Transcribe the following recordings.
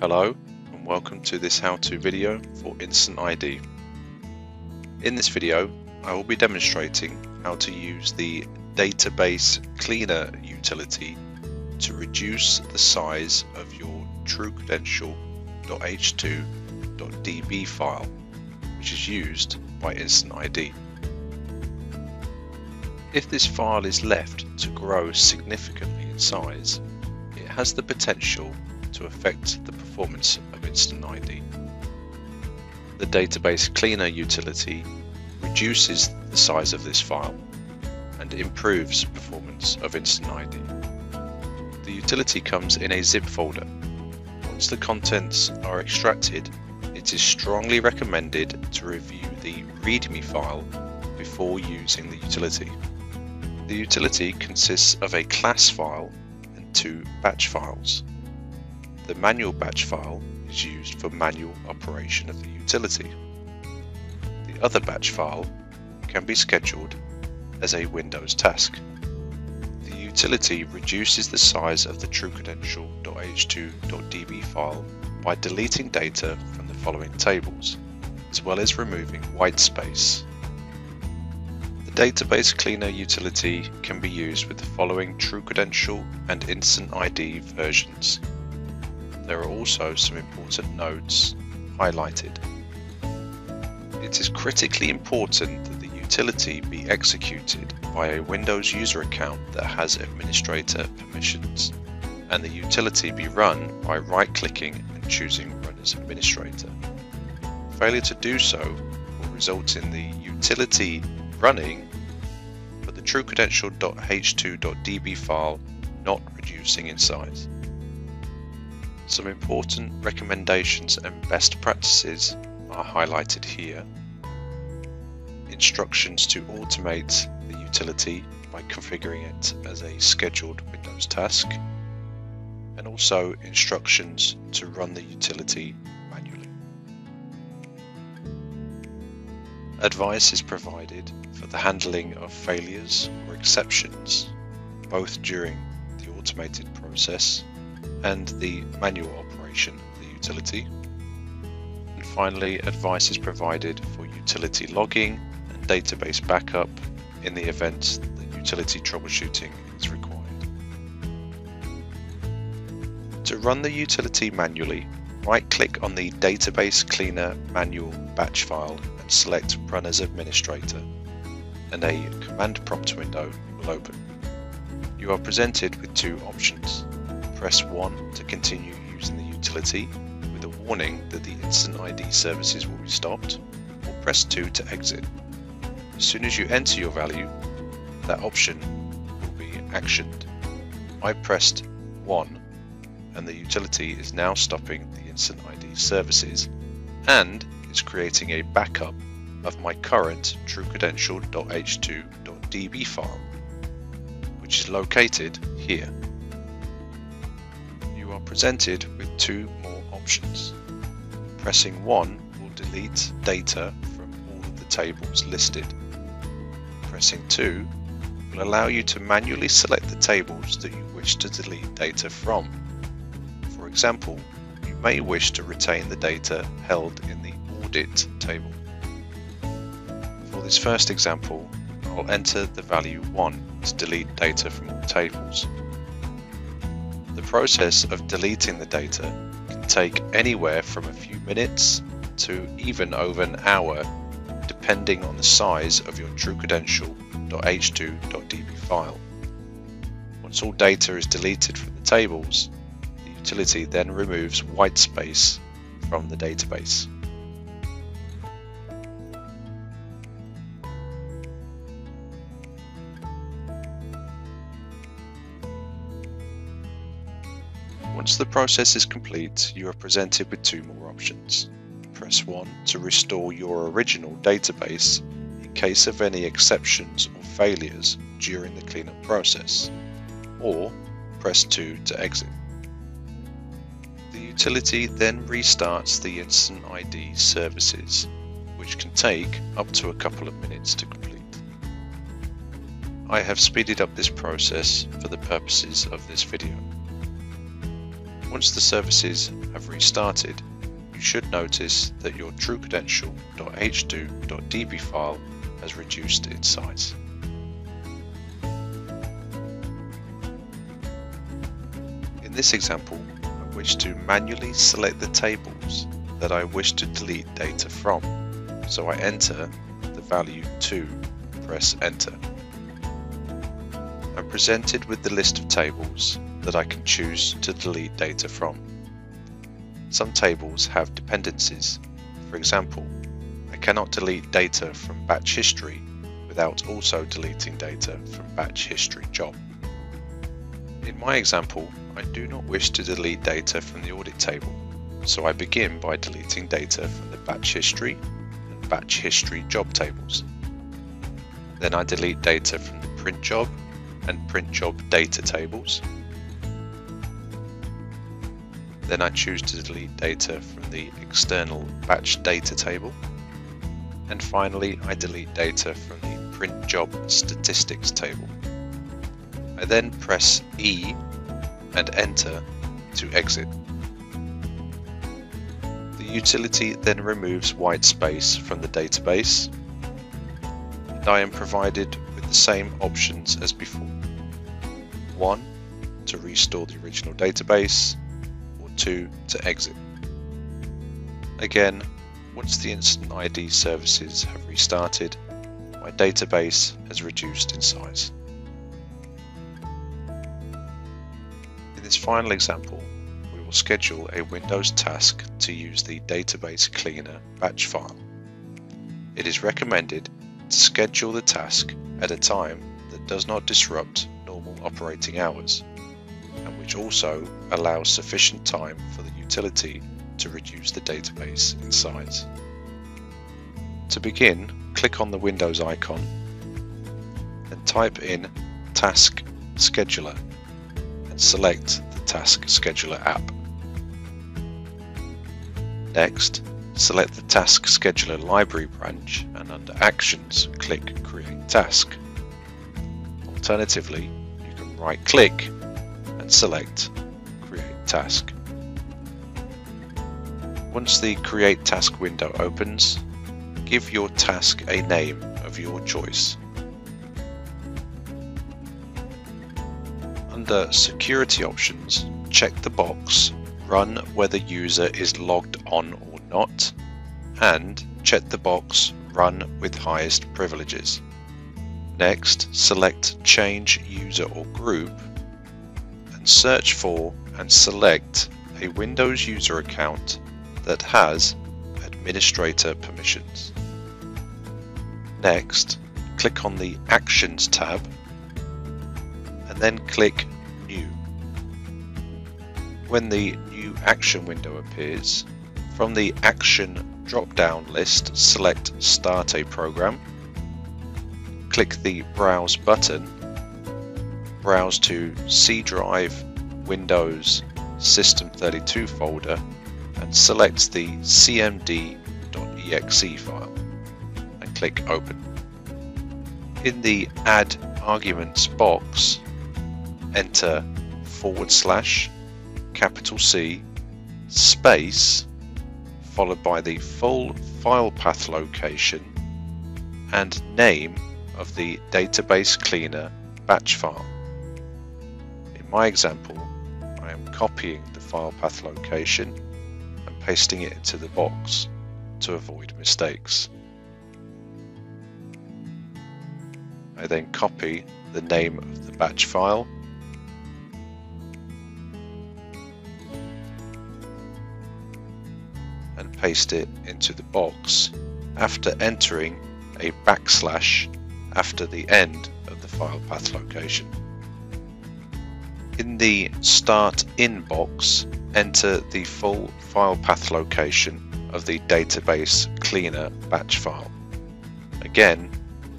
Hello and welcome to this how-to video for Instant ID. In this video I will be demonstrating how to use the database cleaner utility to reduce the size of your truecredential.h2.db file which is used by Instant ID. If this file is left to grow significantly in size, it has the potential to affect the performance of Instant ID. The Database Cleaner utility reduces the size of this file and improves performance of Instant ID. The utility comes in a zip folder. Once the contents are extracted, it is strongly recommended to review the README file before using the utility. The utility consists of a class file and two batch files. The manual batch file is used for manual operation of the utility. The other batch file can be scheduled as a Windows task. The utility reduces the size of the truecredential.h2.db file by deleting data from the following tables, as well as removing white space. The Database Cleaner utility can be used with the following TrueCredential and Instant ID versions there are also some important notes highlighted. It is critically important that the utility be executed by a Windows user account that has administrator permissions, and the utility be run by right-clicking and choosing Run as Administrator. Failure to do so will result in the utility running, but the truecredential.h2.db file not reducing in size. Some important recommendations and best practices are highlighted here. Instructions to automate the utility by configuring it as a scheduled Windows task, and also instructions to run the utility manually. Advice is provided for the handling of failures or exceptions, both during the automated process and the manual operation of the utility. And finally, advice is provided for utility logging and database backup in the event that utility troubleshooting is required. To run the utility manually, right-click on the Database Cleaner Manual batch file and select Run as Administrator, and a command prompt window will open. You are presented with two options press 1 to continue using the utility with a warning that the Instant ID services will be stopped, or press 2 to exit. As soon as you enter your value, that option will be actioned. I pressed 1 and the utility is now stopping the Instant ID services and it's creating a backup of my current truecredential.h2.db file, which is located here presented with two more options. Pressing 1 will delete data from all of the tables listed. Pressing 2 will allow you to manually select the tables that you wish to delete data from. For example, you may wish to retain the data held in the audit table. For this first example, I'll enter the value 1 to delete data from all tables. The process of deleting the data can take anywhere from a few minutes to even over an hour depending on the size of your truecredential.h2.db file. Once all data is deleted from the tables, the utility then removes white space from the database. Once the process is complete, you are presented with two more options. Press 1 to restore your original database in case of any exceptions or failures during the cleanup process, or press 2 to exit. The utility then restarts the Instant ID services, which can take up to a couple of minutes to complete. I have speeded up this process for the purposes of this video. Once the services have restarted, you should notice that your truecredential.h2.db file has reduced in size. In this example, I wish to manually select the tables that I wish to delete data from, so I enter the value 2, press enter. I'm presented with the list of tables that I can choose to delete data from. Some tables have dependencies. For example, I cannot delete data from batch history without also deleting data from batch history job. In my example, I do not wish to delete data from the audit table, so I begin by deleting data from the batch history and batch history job tables. Then I delete data from the print job and print job data tables then I choose to delete data from the external batch data table. And finally, I delete data from the print job statistics table. I then press E and enter to exit. The utility then removes white space from the database and I am provided with the same options as before. 1. To restore the original database 2 to exit. Again, once the Instant ID services have restarted, my database has reduced in size. In this final example, we will schedule a Windows task to use the Database Cleaner batch file. It is recommended to schedule the task at a time that does not disrupt normal operating hours which also allows sufficient time for the utility to reduce the database in size. To begin, click on the Windows icon and type in Task Scheduler and select the Task Scheduler app. Next, select the Task Scheduler library branch and under Actions, click Create Task. Alternatively, you can right click and select Create Task. Once the Create Task window opens, give your task a name of your choice. Under Security Options, check the box Run whether user is logged on or not, and check the box Run with highest privileges. Next, select Change User or Group search for and select a Windows user account that has administrator permissions. Next, click on the Actions tab and then click New. When the New Action window appears, from the Action drop-down list select Start a Program, click the Browse button browse to C drive, Windows, System32 folder and select the cmd.exe file and click Open. In the Add Arguments box, enter forward slash capital C space followed by the full file path location and name of the database cleaner batch file my example, I am copying the file path location and pasting it into the box to avoid mistakes. I then copy the name of the batch file and paste it into the box after entering a backslash after the end of the file path location. In the Start In box, enter the full file path location of the database cleaner batch file. Again,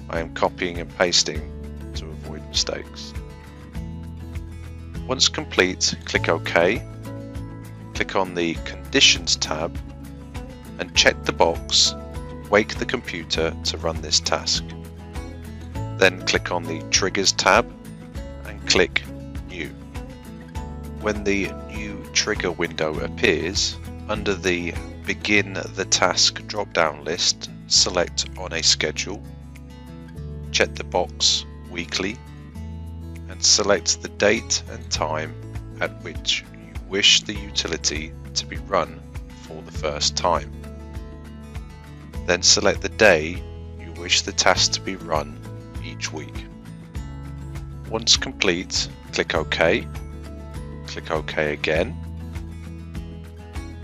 I am copying and pasting to avoid mistakes. Once complete, click OK, click on the Conditions tab and check the box Wake the computer to run this task. Then click on the Triggers tab and click. When the new trigger window appears, under the Begin the Task drop-down list, select on a schedule, check the box Weekly, and select the date and time at which you wish the utility to be run for the first time. Then select the day you wish the task to be run each week. Once complete, click OK, click OK again.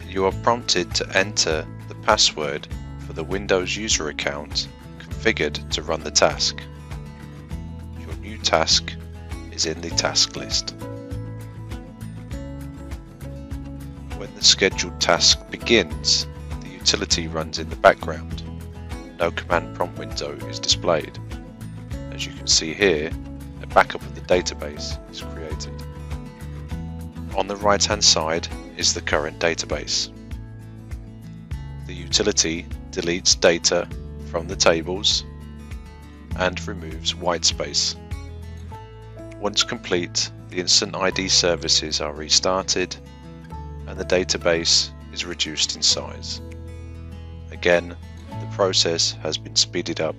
You are prompted to enter the password for the Windows user account configured to run the task. Your new task is in the task list. When the scheduled task begins, the utility runs in the background. No command prompt window is displayed. As you can see here, a backup of the database is created. On the right hand side is the current database. The utility deletes data from the tables and removes whitespace. Once complete, the Instant ID services are restarted and the database is reduced in size. Again, the process has been speeded up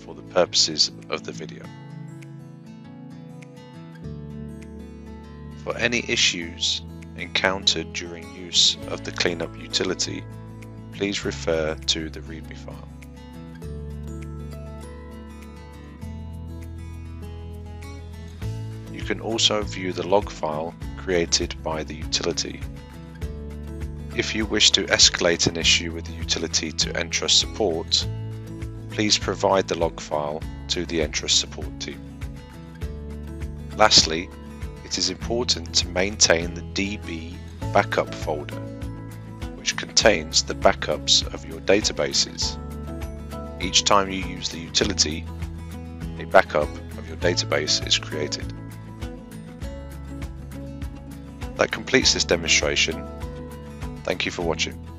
for the purposes of the video. For any issues encountered during use of the cleanup utility, please refer to the README file. You can also view the log file created by the utility. If you wish to escalate an issue with the utility to Entrust support, please provide the log file to the Entrust support team. Lastly, it is important to maintain the DB backup folder, which contains the backups of your databases. Each time you use the utility, a backup of your database is created. That completes this demonstration. Thank you for watching.